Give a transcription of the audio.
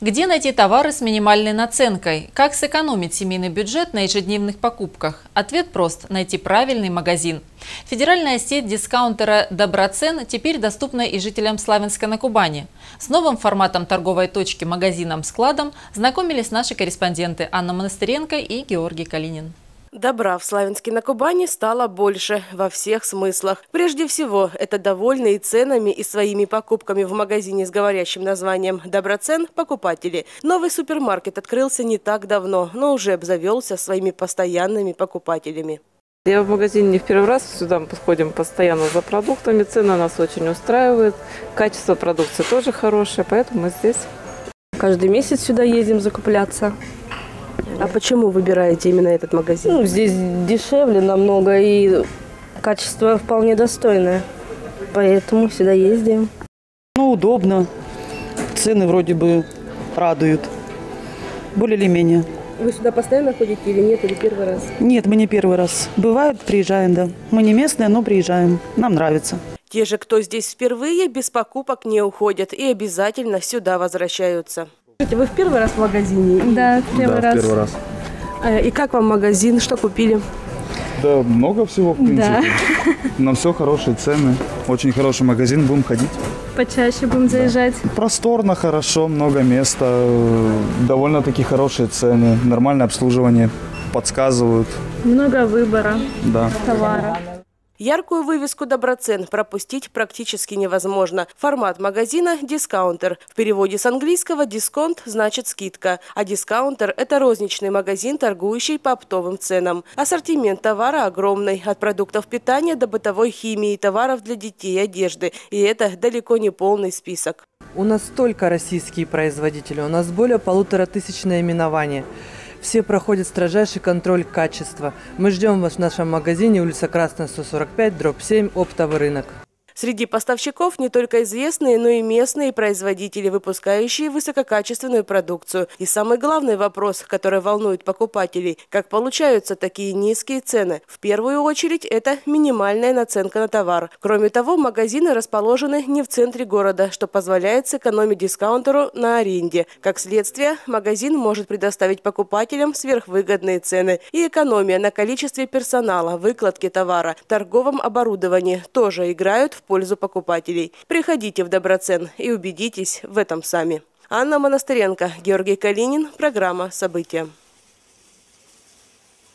Где найти товары с минимальной наценкой? Как сэкономить семейный бюджет на ежедневных покупках? Ответ прост – найти правильный магазин. Федеральная сеть дискаунтера «Доброцен» теперь доступна и жителям Славянска на Кубани. С новым форматом торговой точки магазином-складом знакомились наши корреспонденты Анна Монастыренко и Георгий Калинин. Добра в Славянске на Кубани стало больше во всех смыслах. Прежде всего, это довольные ценами и своими покупками в магазине с говорящим названием «Доброцен» покупатели. Новый супермаркет открылся не так давно, но уже обзавелся своими постоянными покупателями. Я в магазине не в первый раз, сюда мы подходим постоянно за продуктами, цены нас очень устраивают, качество продукции тоже хорошее, поэтому мы здесь. Каждый месяц сюда ездим закупляться. А почему выбираете именно этот магазин? Ну, здесь дешевле намного и качество вполне достойное. Поэтому сюда ездим. Ну, удобно. Цены вроде бы радуют. Более или менее. Вы сюда постоянно ходите или нет, или первый раз? Нет, мы не первый раз. Бывает, приезжаем, да. Мы не местные, но приезжаем. Нам нравится. Те же, кто здесь впервые, без покупок не уходят и обязательно сюда возвращаются. Вы в первый раз в магазине? Да, первый да, раз. первый раз. Э, И как вам магазин? Что купили? Да, много всего, в принципе. Да. На все хорошие цены. Очень хороший магазин, будем ходить. Почаще будем заезжать. Просторно, хорошо, много места. э, Довольно-таки хорошие цены. Нормальное обслуживание. Подсказывают. Много выбора Да. товара. Яркую вывеску «Доброцен» пропустить практически невозможно. Формат магазина – дискаунтер. В переводе с английского «дисконт» значит «скидка», а дискаунтер – это розничный магазин, торгующий по оптовым ценам. Ассортимент товара огромный – от продуктов питания до бытовой химии, товаров для детей и одежды. И это далеко не полный список. У нас только российские производители, у нас более полутора тысяч наименований. Все проходят строжайший контроль качества. Мы ждем вас в нашем магазине, улица Красная, 145, дробь 7, оптовый рынок. Среди поставщиков не только известные, но и местные производители, выпускающие высококачественную продукцию. И самый главный вопрос, который волнует покупателей – как получаются такие низкие цены? В первую очередь это минимальная наценка на товар. Кроме того, магазины расположены не в центре города, что позволяет сэкономить дискаунтеру на аренде. Как следствие, магазин может предоставить покупателям сверхвыгодные цены. И экономия на количестве персонала, выкладке товара, торговом оборудовании тоже играют в пользу покупателей. Приходите в Доброцен и убедитесь в этом сами. Анна Монастыренко, Георгий Калинин. Программа «События».